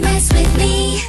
mess with me,